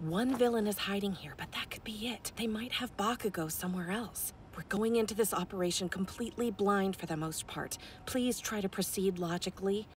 One villain is hiding here, but that could be it. They might have Bakugo somewhere else. We're going into this operation completely blind for the most part. Please try to proceed logically.